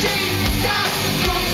She's got